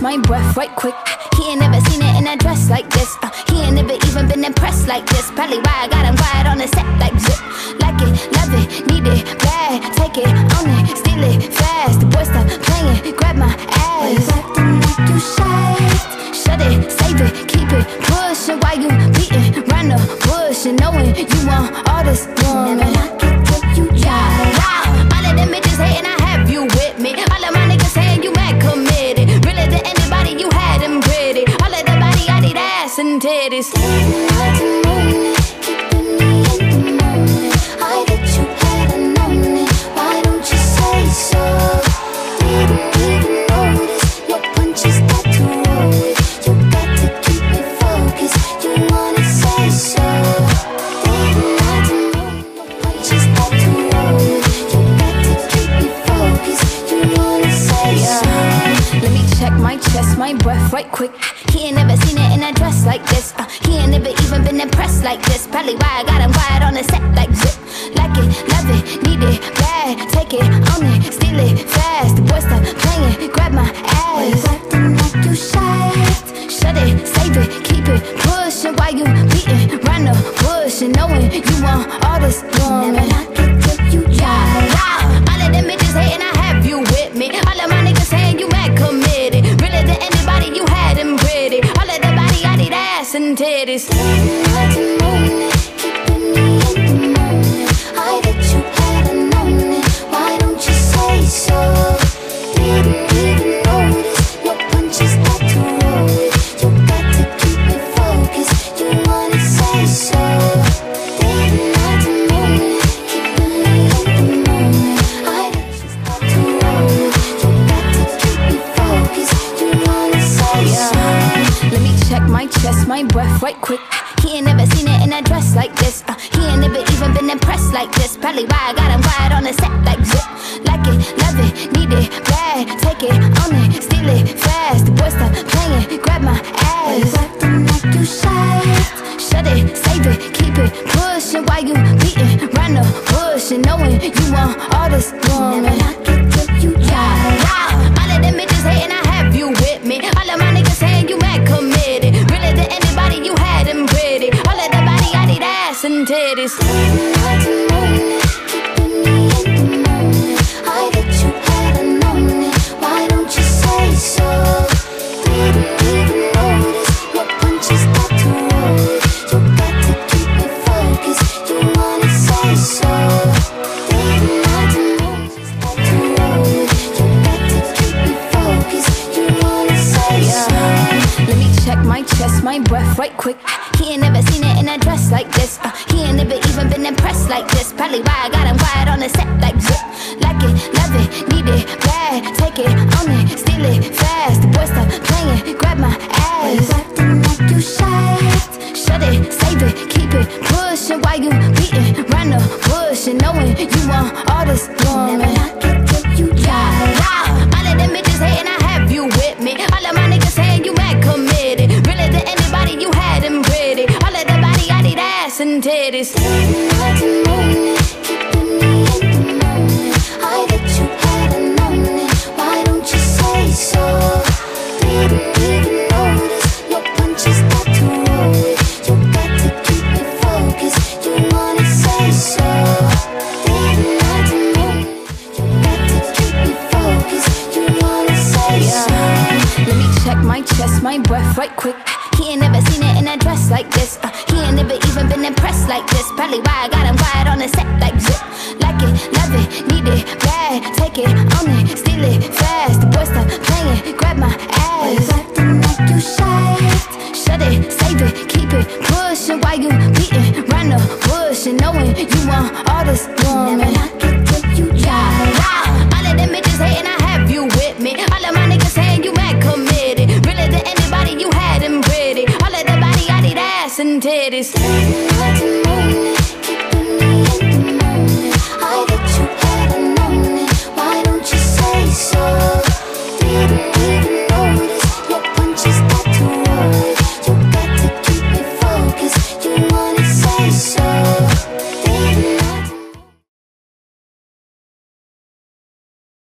my breath right quick. He ain't never seen it in a dress like this. Uh, he ain't never even been impressed like this. Probably why I got him quiet on the set like zip. Like it, love it, need it, bad. Take it, own it, steal it, fast. The boy stop playing, grab my ass. acting like you shy. Shut it, save it, keep it, pushing Why you beating round the bush and knowing you want all this woman. And titties. My chest, my breath right quick. He ain't never seen it in a dress like this. Uh, he ain't never even been impressed like this. Probably why I got him quiet on the set like zip. Like it, love it, need it, bad. Take it, own it, steal it, fast. The boy stop playing, grab my ass. acting like you shy. Shut it, save it, keep it, pushing while you beating round the bush and knowing you want all this woman. And my chest, my breath right quick. He ain't never seen it in a dress like this. Uh, he ain't never even been impressed like this. Probably why I got him quiet on the set like zip. Like it, love it, need it, bad. Take it, own it, steal it, fast. The boy stop playing, grab my ass. acting like you shy. Shut it, save it, keep it, pushing while you beating round the bush and knowing you want all this woman. Titties. My chest, my breath right quick. He ain't never seen it in a dress like this. Uh, he ain't never even been impressed like this. Probably why I got him quiet on the set like zip. Like it, love it, need it, bad. Take it, own it, steal it, fast. The boy stop playing, grab my ass. acting like you shy. Shut it, save it, keep it, pushing while you beating round the bush and knowing you want all this woman. Never knock it till you. Yeah, all of them bitches hating, and titties. Night to morning, keeping me in the moment. I you. Why don't you say so? Didn't even notice your punches got to roll. You got to keep me focused. You wanna say so? Have to morning, you got to keep me focused. You wanna say so? Let me check my chest, my breath right quick. He ain't never seen it in a dress like this. Uh, he ain't never even been impressed like this. Probably why I got him quiet on the set like zip. Like it, love it, need it, bad. Take it, own it, steal it, fast. The boy stop playing, grab my ass. acting like you shy. Shut it, save it, keep it, pushing while you beating round the bush and knowing you want all this woman. Never knock it till you try. All of them bitches hating, I have you with me. Committed.